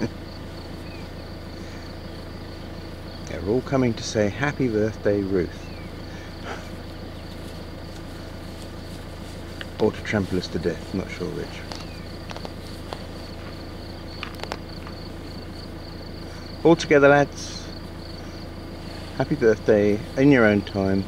They're all coming to say happy birthday, Ruth. Or to trample us to death, not sure which. All together, lads. Happy birthday in your own time.